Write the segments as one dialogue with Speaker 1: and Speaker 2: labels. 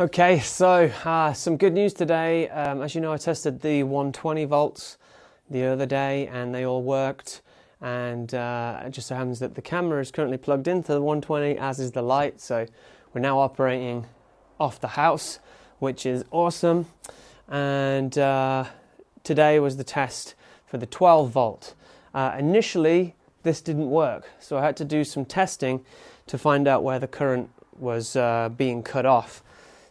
Speaker 1: Okay, so uh, some good news today. Um, as you know, I tested the 120 volts the other day and they all worked. And uh, it just so happens that the camera is currently plugged into the 120, as is the light. So we're now operating off the house, which is awesome. And uh, today was the test for the 12 volt. Uh, initially, this didn't work, so I had to do some testing to find out where the current was uh, being cut off.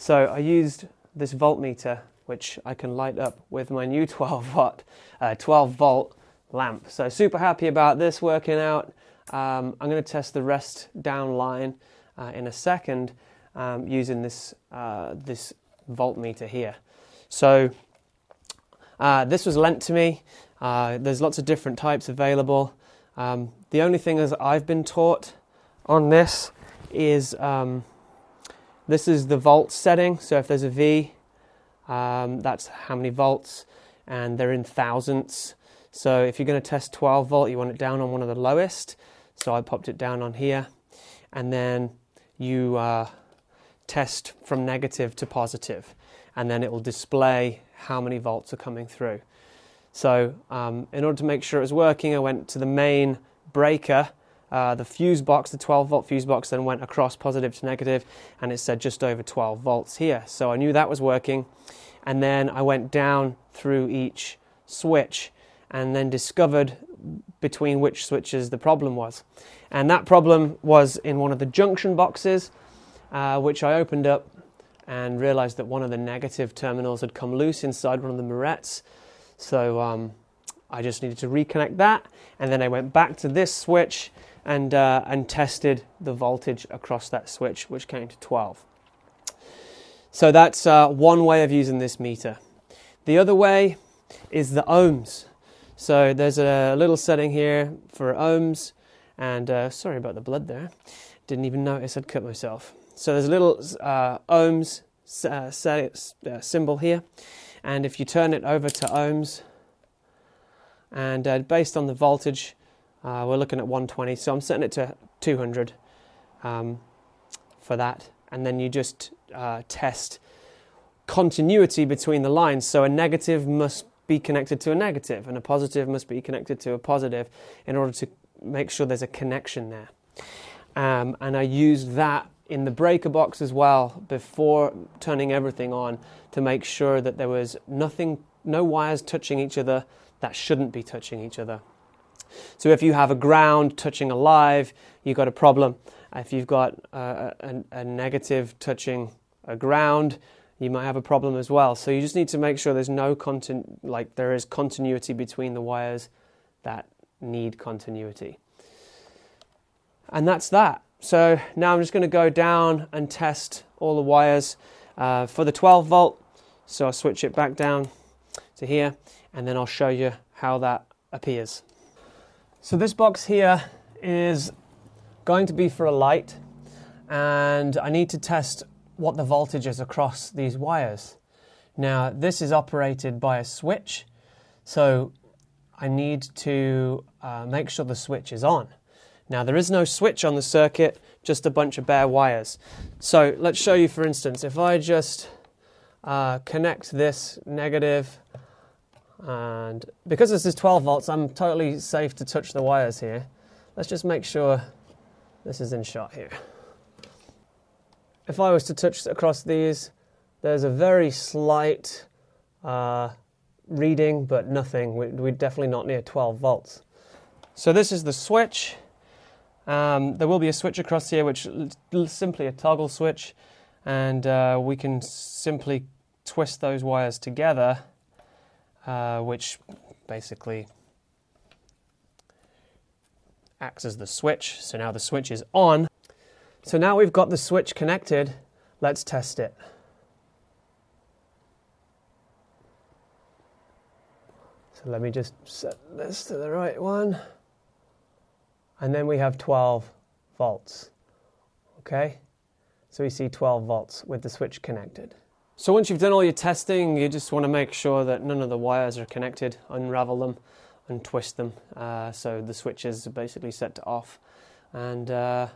Speaker 1: So I used this voltmeter, which I can light up with my new 12 watt, uh, 12 volt lamp. So super happy about this working out. Um, I'm going to test the rest down line uh, in a second um, using this uh, this voltmeter here. So uh, this was lent to me. Uh, there's lots of different types available. Um, the only thing is I've been taught on this is um, this is the volt setting. So if there's a V, um, that's how many volts, and they're in thousandths. So if you're going to test 12 volt, you want it down on one of the lowest. So I popped it down on here, and then you uh, test from negative to positive, and then it will display how many volts are coming through. So um, in order to make sure it was working, I went to the main breaker uh, the fuse box, the 12 volt fuse box, then went across positive to negative, and it said just over 12 volts here. So I knew that was working. And then I went down through each switch and then discovered between which switches the problem was. And that problem was in one of the junction boxes, uh, which I opened up and realized that one of the negative terminals had come loose inside one of the Marrettes. So um, I just needed to reconnect that, and then I went back to this switch and, uh, and tested the voltage across that switch, which came to 12. So that's uh, one way of using this meter. The other way is the ohms. So there's a little setting here for ohms, and uh, sorry about the blood there. Didn't even notice I'd cut myself. So there's a little uh, ohms uh, uh, symbol here, and if you turn it over to ohms, and based on the voltage, uh, we're looking at 120, so I'm setting it to 200 um, for that. And then you just uh, test continuity between the lines. So a negative must be connected to a negative, and a positive must be connected to a positive in order to make sure there's a connection there. Um, and I used that in the breaker box as well before turning everything on to make sure that there was nothing, no wires touching each other that shouldn't be touching each other. So if you have a ground touching a live, you've got a problem. If you've got a, a, a negative touching a ground, you might have a problem as well. So you just need to make sure there's no content, like there is continuity between the wires that need continuity. And that's that. So now I'm just going to go down and test all the wires uh, for the 12 volt. So I'll switch it back down to here and then I'll show you how that appears. So this box here is going to be for a light and I need to test what the voltage is across these wires. Now this is operated by a switch so I need to uh, make sure the switch is on. Now there is no switch on the circuit, just a bunch of bare wires. So let's show you for instance, if I just uh, connect this negative and because this is 12 volts, I'm totally safe to touch the wires here. Let's just make sure this is in shot here. If I was to touch across these, there's a very slight uh, reading, but nothing. We're definitely not near 12 volts. So this is the switch. Um, there will be a switch across here, which is simply a toggle switch, and uh, we can simply twist those wires together uh, which basically acts as the switch. So now the switch is on. So now we've got the switch connected, let's test it. So let me just set this to the right one. And then we have 12 volts. Okay? So we see 12 volts with the switch connected. So once you've done all your testing, you just want to make sure that none of the wires are connected, unravel them, untwist them. Uh, so the switches are basically set to off. And uh,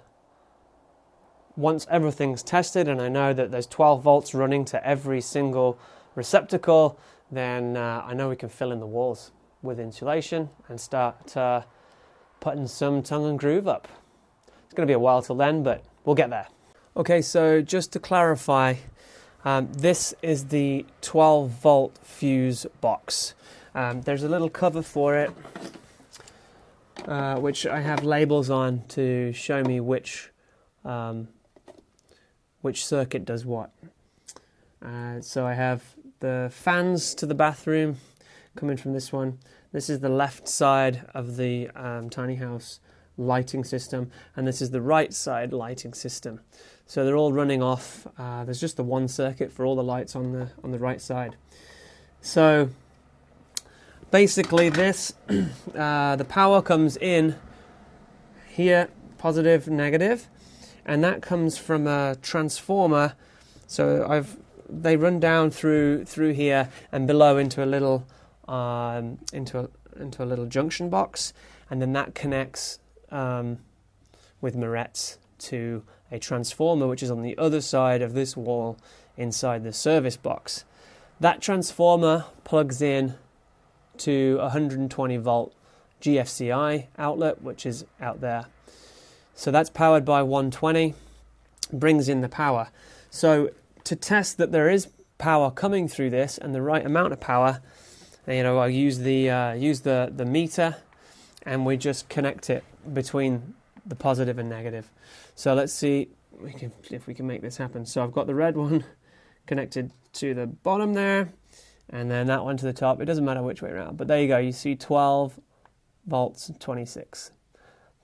Speaker 1: once everything's tested and I know that there's 12 volts running to every single receptacle, then uh, I know we can fill in the walls with insulation and start uh, putting some tongue and groove up. It's going to be a while till then, but we'll get there. Okay, so just to clarify, um, this is the 12 volt fuse box. Um, there's a little cover for it, uh, which I have labels on to show me which um, which circuit does what. Uh, so I have the fans to the bathroom coming from this one. This is the left side of the um, tiny house lighting system, and this is the right side lighting system. So they're all running off. Uh, there's just the one circuit for all the lights on the on the right side. So basically, this uh, the power comes in here, positive, negative, and that comes from a transformer. So I've they run down through through here and below into a little um, into a, into a little junction box, and then that connects um, with Marrettes to a transformer which is on the other side of this wall inside the service box. That transformer plugs in to a 120 volt GFCI outlet, which is out there. So that's powered by 120, brings in the power. So to test that there is power coming through this and the right amount of power, you know, I'll use the uh, use the the meter, and we just connect it between the positive and negative. So let's see we can, if we can make this happen. So I've got the red one connected to the bottom there, and then that one to the top. It doesn't matter which way around, but there you go. You see 12 volts, 26.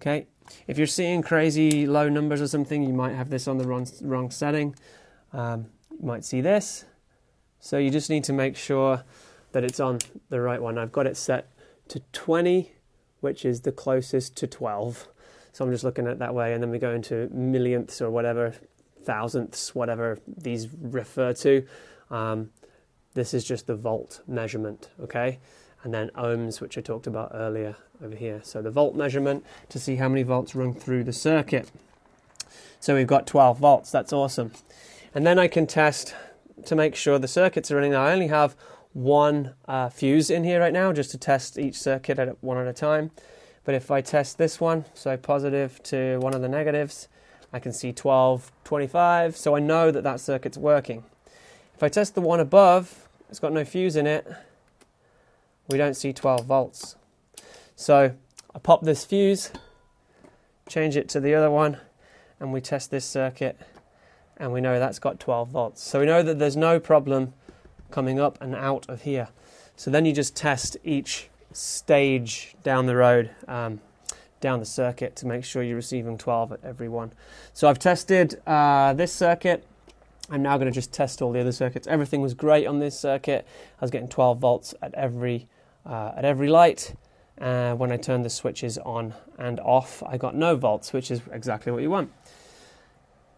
Speaker 1: Okay. If you're seeing crazy low numbers or something, you might have this on the wrong, wrong setting. Um, you might see this. So you just need to make sure that it's on the right one. I've got it set to 20, which is the closest to 12. So I'm just looking at it that way, and then we go into millionths or whatever, thousandths, whatever these refer to. Um, this is just the volt measurement, okay? And then ohms, which I talked about earlier over here. So the volt measurement to see how many volts run through the circuit. So we've got 12 volts, that's awesome. And then I can test to make sure the circuits are running. I only have one uh, fuse in here right now just to test each circuit at one at a time. But if I test this one, so positive to one of the negatives, I can see 12, 25, so I know that that circuit's working. If I test the one above, it's got no fuse in it, we don't see 12 volts. So I pop this fuse, change it to the other one, and we test this circuit, and we know that's got 12 volts. So we know that there's no problem coming up and out of here. So then you just test each stage down the road, um, down the circuit to make sure you're receiving 12 at every one. So I've tested uh, this circuit. I'm now going to just test all the other circuits. Everything was great on this circuit. I was getting 12 volts at every uh, at every light. Uh, when I turned the switches on and off, I got no volts, which is exactly what you want.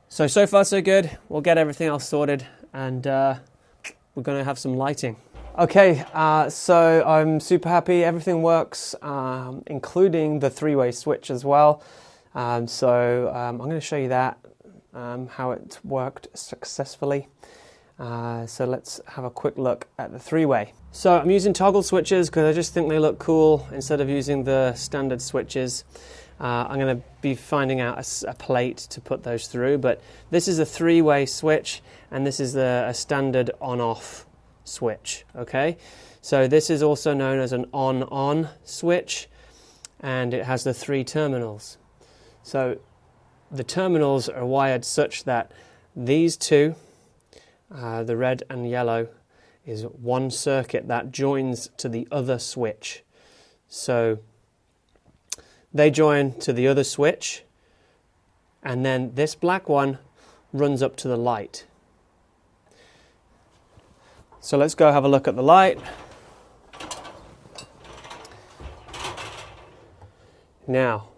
Speaker 1: So so far so good. We'll get everything else sorted, and uh, we're going to have some lighting. Okay, uh, so I'm super happy. Everything works, um, including the three-way switch as well. Um, so um, I'm going to show you that, um, how it worked successfully. Uh, so let's have a quick look at the three-way. So I'm using toggle switches because I just think they look cool instead of using the standard switches. Uh, I'm going to be finding out a, a, plate to put those through, but this is a three-way switch and this is the, a standard on-off switch. Okay, so this is also known as an on-on switch, and it has the three terminals. So the terminals are wired such that these two, uh, the red and yellow, is one circuit that joins to the other switch. So they join to the other switch, and then this black one runs up to the light. So let's go have a look at the light. Now,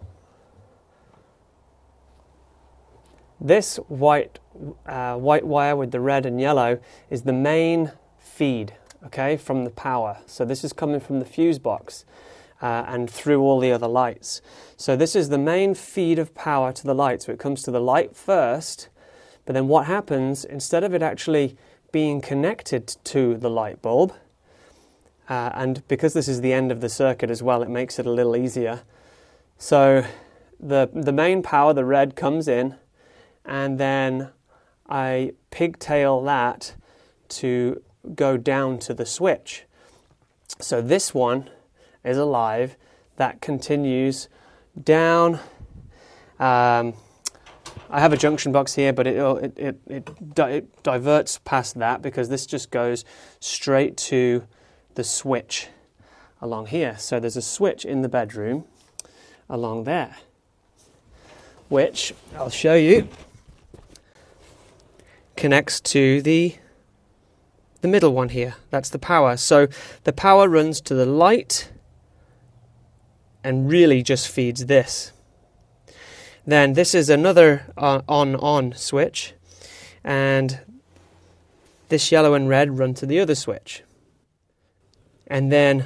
Speaker 1: this white, uh, white wire with the red and yellow is the main feed, okay, from the power. So this is coming from the fuse box uh, and through all the other lights. So this is the main feed of power to the light. So it comes to the light first, But then what happens, instead of it actually being connected to the light bulb, uh, and because this is the end of the circuit as well, it makes it a little easier. So the, the main power, the red, comes in, and then I pigtail that to go down to the switch. So this one is alive, that continues down. Um, I have a junction box here, but it, it, it, it, di- it diverts past that because this just goes straight to the switch along here. So there's a switch in the bedroom along there, which I'll show you connects to the the middle one here. That's the power. So the power runs to the light and really just feeds this. Then this is another uh, on on switch, and this yellow and red run to the other switch. And then,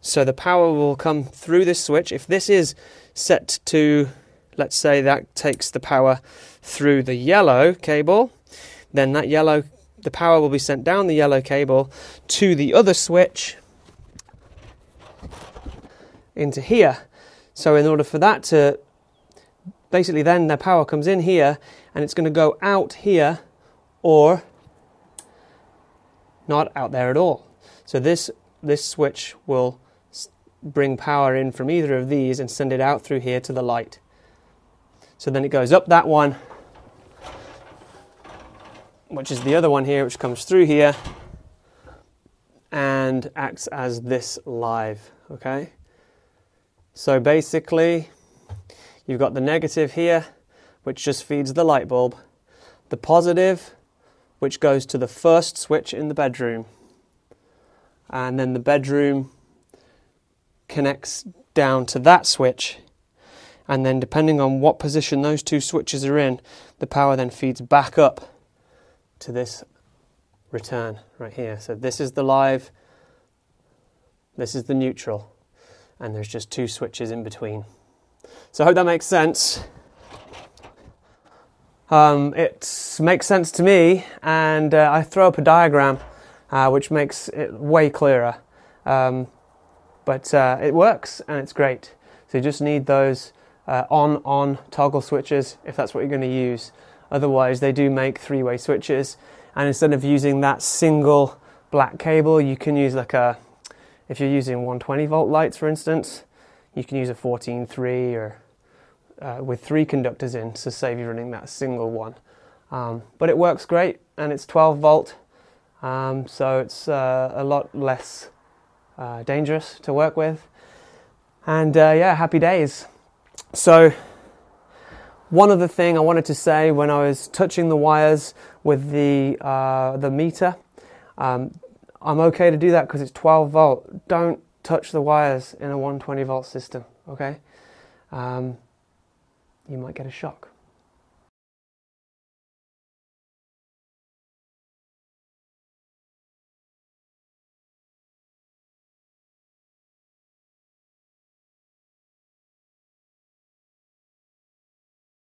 Speaker 1: so the power will come through this switch. If this is set to, let's say that takes the power through the yellow cable, then that yellow, the power will be sent down the yellow cable to the other switch into here. So in order for that to basically then their power comes in here and it's going to go out here or not out there at all. So this this switch will bring power in from either of these and send it out through here to the light. So then it goes up that one, which is the other one here, which comes through here and acts as this live, okay? So basically, you've got the negative here, which just feeds the light bulb, the positive, which goes to the first switch in the bedroom, and then the bedroom connects down to that switch. And then, depending on what position those two switches are in, the power then feeds back up to this return right here. So, this is the live, this is the neutral and there's just two switches in between. So I hope that makes sense. Um, it makes sense to me, and uh, I throw up a diagram uh, which makes it way clearer. Um, but uh, it works and it's great. So you just need those uh, on-on toggle switches if that's what you're going to use. Otherwise, they do make three-way switches, and instead of using that single black cable, you can use like a if you're using 120 volt lights, for instance, you can use a 14.3 or uh, with three conductors in to save you running that single one. Um, but it works great and it's 12 volt, um, so it's uh, a lot less uh, dangerous to work with. And uh, yeah, happy days. So, one other thing I wanted to say when I was touching the wires with the uh, the meter, um, I'm okay to do that because it's 12 volt. Don't touch the wires in a 120 volt system, okay? Um, you might get a shock.